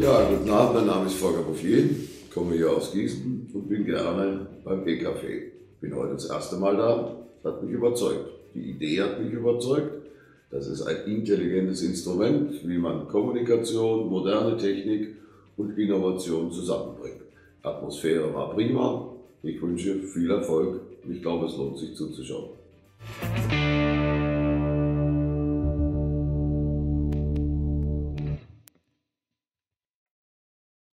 Ja, guten Abend, mein Name ist Volker Bouffier, komme hier aus Gießen und bin gerne beim E-Café. Bin heute das erste Mal da, hat mich überzeugt. Die Idee hat mich überzeugt. Das ist ein intelligentes Instrument, wie man Kommunikation, moderne Technik und Innovation zusammenbringt. Atmosphäre war prima. Ich wünsche viel Erfolg und ich glaube, es lohnt sich zuzuschauen.